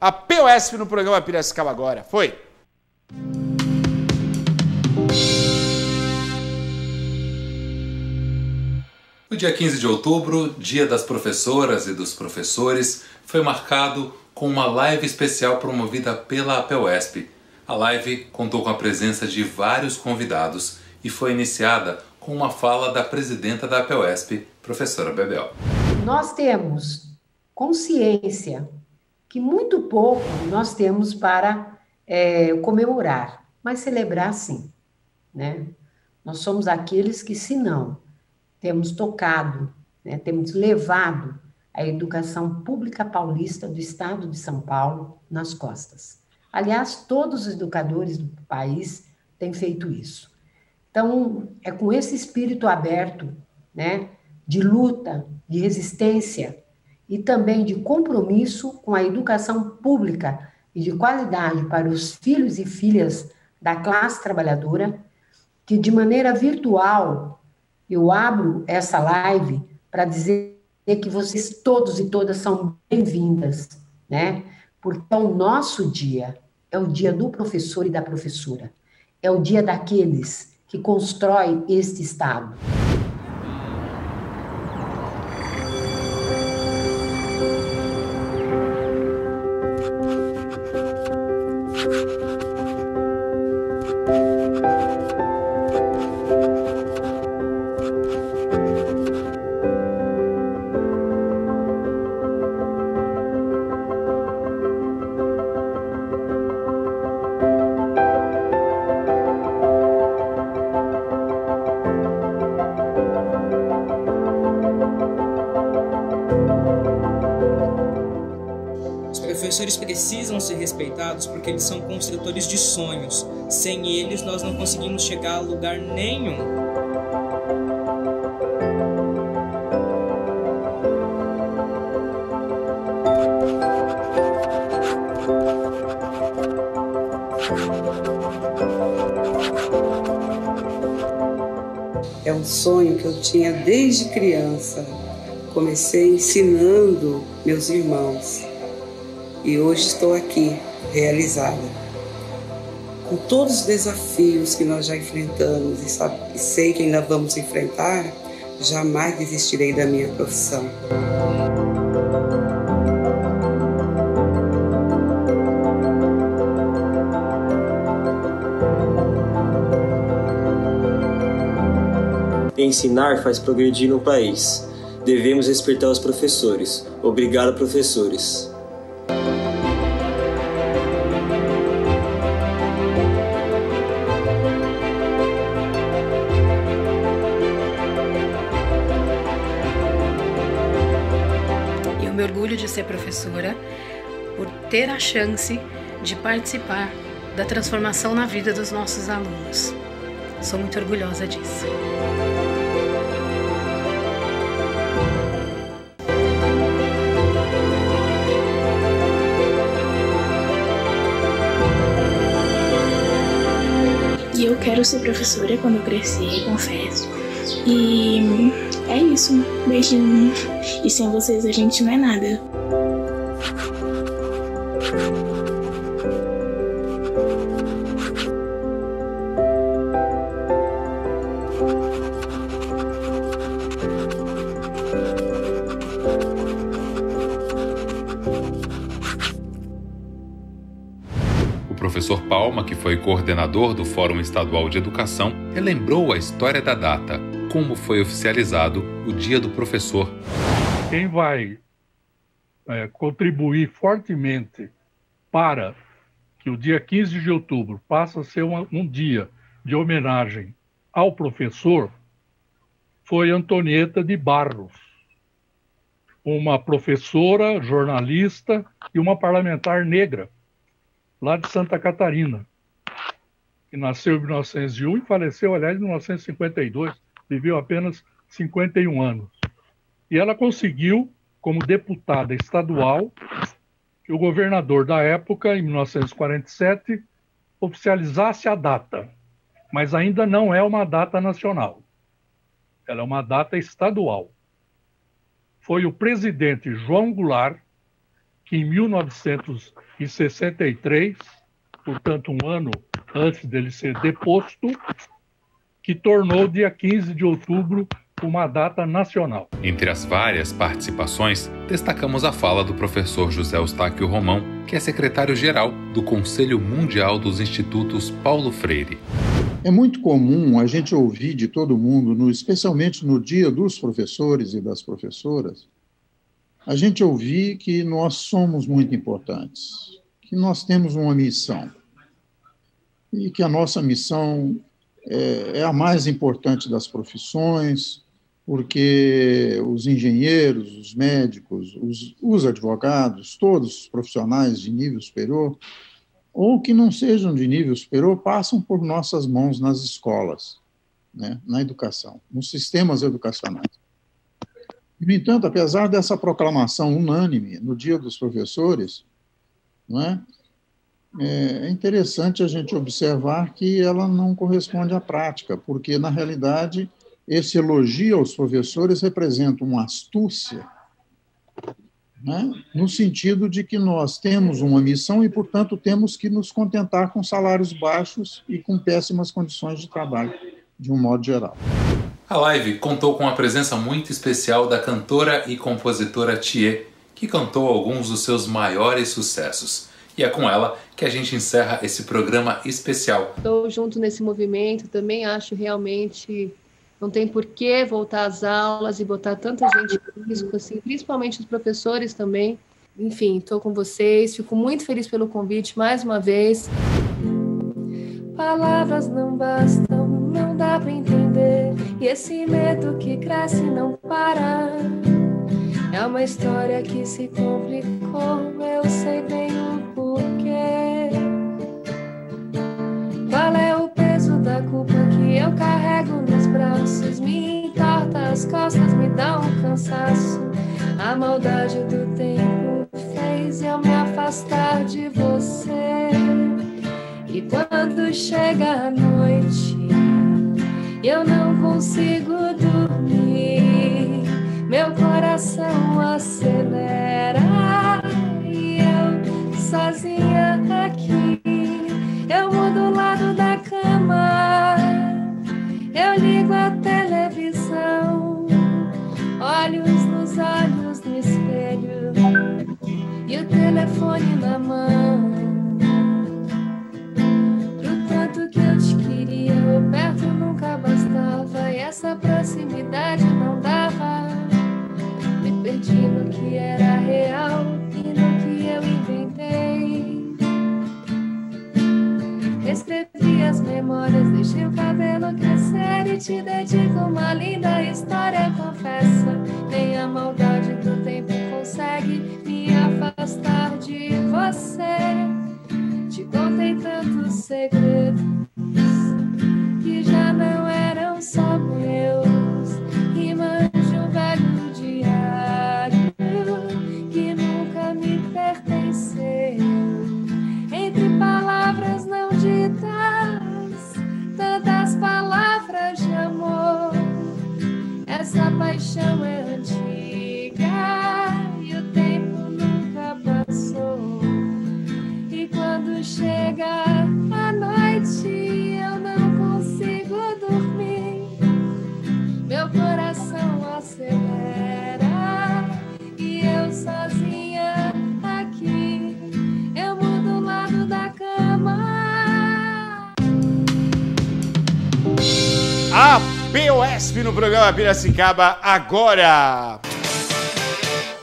a POSP no programa Piracicaba Agora. Foi! O dia 15 de outubro, Dia das Professoras e dos Professores, foi marcado com uma live especial promovida pela APESP. A live contou com a presença de vários convidados e foi iniciada com uma fala da presidenta da APESP, professora Bebel. Nós temos consciência que muito pouco nós temos para é, comemorar, mas celebrar sim, né? Nós somos aqueles que, se não temos tocado, né, temos levado a educação pública paulista do estado de São Paulo nas costas. Aliás, todos os educadores do país têm feito isso. Então, é com esse espírito aberto, né, de luta, de resistência e também de compromisso com a educação pública e de qualidade para os filhos e filhas da classe trabalhadora, que de maneira virtual eu abro essa live para dizer que vocês todos e todas são bem-vindas, né? Porque é o nosso dia, é o dia do professor e da professora, é o dia daqueles que constroem este Estado. Porque eles são construtores de sonhos. Sem eles, nós não conseguimos chegar a lugar nenhum. É um sonho que eu tinha desde criança. Comecei ensinando meus irmãos e hoje estou aqui realizada. Com todos os desafios que nós já enfrentamos e, sei que ainda vamos enfrentar, jamais desistirei da minha profissão. Ensinar faz progredir no país. Devemos respeitar os professores. Obrigado, professores. Ser professora, por ter a chance de participar da transformação na vida dos nossos alunos. Sou muito orgulhosa disso. E eu quero ser professora quando crescer, confesso. E é isso. Beijinho. E sem vocês a gente não é nada. professor Palma, que foi coordenador do Fórum Estadual de Educação, relembrou a história da data, como foi oficializado o Dia do Professor. Quem vai é, contribuir fortemente para que o dia 15 de outubro passe a ser uma, um dia de homenagem ao professor foi Antonieta de Barros, uma professora, jornalista e uma parlamentar negra lá de Santa Catarina, que nasceu em 1901 e faleceu, aliás, em 1952, viveu apenas 51 anos. E ela conseguiu, como deputada estadual, que o governador da época, em 1947, oficializasse a data, mas ainda não é uma data nacional. Ela é uma data estadual. Foi o presidente João Goulart que em 1963, portanto um ano antes dele ser deposto, que tornou o dia 15 de outubro uma data nacional. Entre as várias participações, destacamos a fala do professor José Eustáquio Romão, que é secretário-geral do Conselho Mundial dos Institutos Paulo Freire. É muito comum a gente ouvir de todo mundo, no, especialmente no dia dos professores e das professoras, a gente ouvir que nós somos muito importantes, que nós temos uma missão e que a nossa missão é, é a mais importante das profissões, porque os engenheiros, os médicos, os, os, advogados, todos os profissionais de nível superior, ou que não sejam de nível superior, passam por nossas mãos nas escolas, né, na educação, nos sistemas educacionais. No entanto, apesar dessa proclamação unânime no Dia dos Professores, não é, é interessante a gente observar que ela não corresponde à prática, porque, na realidade, esse elogio aos professores representa uma astúcia, né? no sentido de que nós temos uma missão e, portanto, temos que nos contentar com salários baixos e com péssimas condições de trabalho, de um modo geral. A live contou com a presença muito especial da cantora e compositora Thier, que cantou alguns dos seus maiores sucessos. E é com ela que a gente encerra esse programa especial. Estou junto nesse movimento, também acho realmente não tem por que voltar às aulas e botar tanta gente em risco, assim, principalmente os professores também. Enfim, estou com vocês, fico muito feliz pelo convite mais uma vez. Palavras não bastam, não dá para entender, e esse medo que cresce não para. É uma história que se complicou, eu sei bem o porquê. Qual é o peso da culpa que eu carrego nos braços? Me entorta as costas, me dá um cansaço. A maldade do tempo fez eu me afastar de você. E quando chega a noite, eu não consigo dormir. Meu coração acelera memórias, deixei o cabelo crescer e te dedico uma linda história. Confessa, nem a maldade do tempo consegue me afastar de você. Paixão POSP no programa Piracicaba agora.